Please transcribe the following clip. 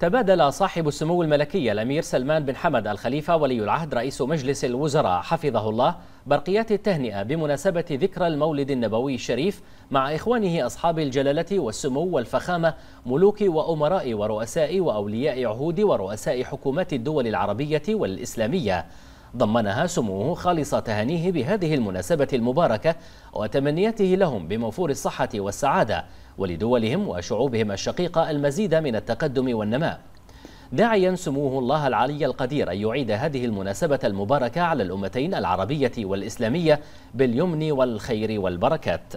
تبادل صاحب السمو الملكي الأمير سلمان بن حمد الخليفة ولي العهد رئيس مجلس الوزراء حفظه الله برقيات التهنئة بمناسبة ذكرى المولد النبوي الشريف مع إخوانه أصحاب الجلالة والسمو والفخامة ملوك وأمراء ورؤساء وأولياء عهود ورؤساء حكومات الدول العربية والإسلامية. ضمنها سموه خالص تهانيه بهذه المناسبة المباركة وتمنياته لهم بموفور الصحة والسعادة ولدولهم وشعوبهم الشقيقة المزيد من التقدم والنماء. داعيا سموه الله العلي القدير أن يعيد هذه المناسبة المباركة على الأمتين العربية والإسلامية باليمن والخير والبركات.